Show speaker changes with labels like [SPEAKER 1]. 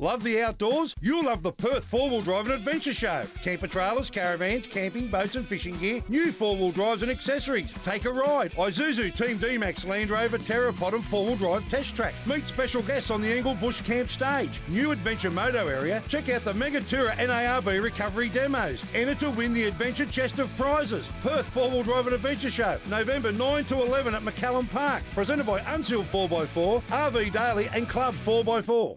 [SPEAKER 1] Love the outdoors? You love the Perth Four Wheel Drive and Adventure Show. Camper trailers, caravans, camping, boats and fishing gear, new four wheel drives and accessories. Take a ride. Isuzu Team D-Max Land Rover Terrapod and Four Wheel Drive Test Track. Meet special guests on the Engel Bush Camp stage. New Adventure Moto area. Check out the Mega NARB recovery demos. Enter to win the Adventure Chest of Prizes. Perth Four Wheel Drive and Adventure Show. November 9 to 11 at McCallum Park. Presented by Unsealed 4x4, RV Daily and Club 4x4.